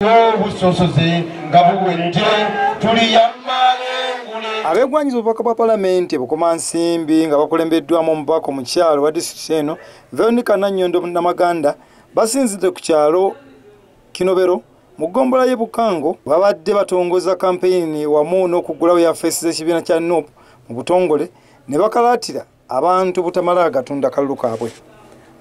obusosoze nga buwedde tuliyammalengule abeegwanyiza obubaka bwa palamenti bukomansimbi nga bakulembeddwamu omubaka omukyalo wa disitulikiti eno veronica nannyondo namaganda basinzidde ku kyalo kinobero mu ggombolola y'e bukango babadde batongoza kampeyini wamu n'okuggulawo yafeesi z'ekibiina kya nop mu butongole ne bakalaatira abantu butamala agatunda kalulu kaabwe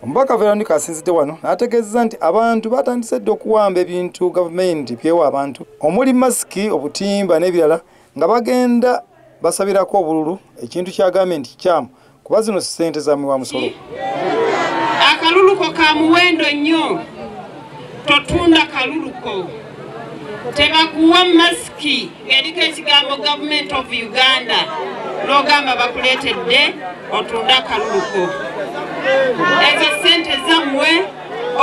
omubaka veronica asinzidde wano n'ategeeza nti abantu batandise dde okuwamba ebintu gavumenti byewa abantu omuli masiki obutimba n'ebirala nga bagenda basabirako obululu ekintu kyagambye nti kikyamu kuba zino ssente za miwa musolo. Akaluluko ka muwendo nnyo totunda kaluluko. Tebakuwa masiki ng'eriko ekigambo gavumenti of uganda n'ogamba bakuleetedde otunda akaluluko ezo sente zammwe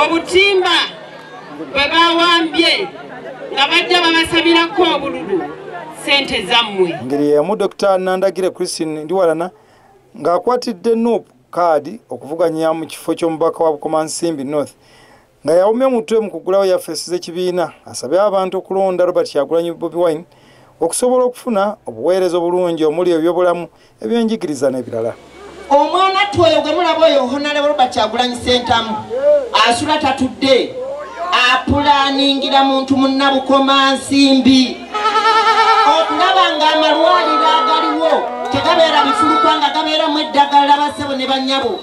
obutimba bwe bawambye nga bajja babasabirako obululu sente zammwe. Engeri yamu dr nandagire christine ndiwalana ng'akwatidde nup kaadi okuvuganya mu kifo ky'omubaka wa bukomansimbi north nga yawumya omutwe mu kugulawo yafeesi z'ekibiina asabye abantu okulonda robert kyagulanyi bobi wine okusobola okufuna obuweereza obulungi omuli ebyobulamu ebyenjigiriza n'ebirala. Omwana tti oyo gwe mulaba oyo honalebo robert kyagulanyi sentamu asula tatudde apulaningira muntu munnabukomansimbi. Okulaba nga amalwaliro agaliwo tegabeera bifulukwa nga gabeeramu eddagala basebo ne banyabo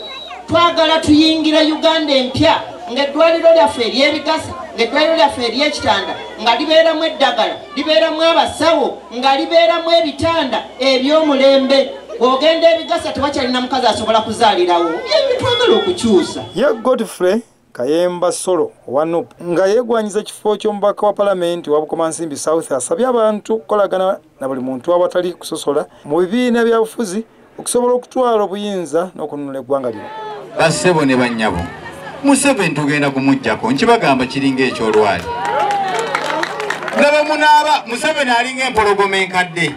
twagala tuyingira uganda empya ng'eddwaliro lyaffe ery'ebigasa ng'eddwaliro lyaffe ery'ekitanda nga libeeramu eddagala libeeramu abasawo nga libeeramu ebitanda eby'omulembe bw'ogenda ebigasa tewakyalina mukazi asobola kuzaalirawo ebyo twagala okukyusa. Ye godfrey kayemba solo owa nup nga yeegwanyiza ekifo ky'omubaka wa palamenti wa bukomansimbi south asabye abantu okukolagana na buli muntu awatali kusosola mu bibiina byabufuzi okusobola okutwala obuyinza n'okununula eggwanga lino. Bassebo ne bannyabo museveni tugenda kumuggyako nkibagamba kiringa ekyolwali nga bwemunaaba museveni alinga empologoma enkadde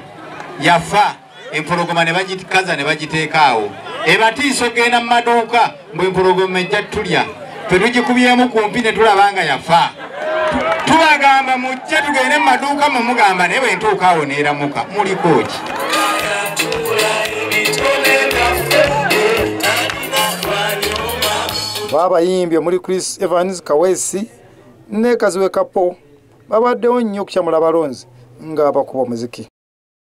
yafa empologoma ne bagikaza ne bagiteeka awo. Ebatiisa ogenda mu maduuka mbwempologoma ejja tulya. Fe tugikubyemu kumpi ne tulaba nga yafa. Tubagamba mujje tugende mu maduuka mumugamba naye bwentuuka awo neeramuka. Muliko ki? Baabayimbi omuli chris evans kawesi ne kaziwe kapo. Babaddewo nnyo okukyamula abalonzi nga bakuba omuziki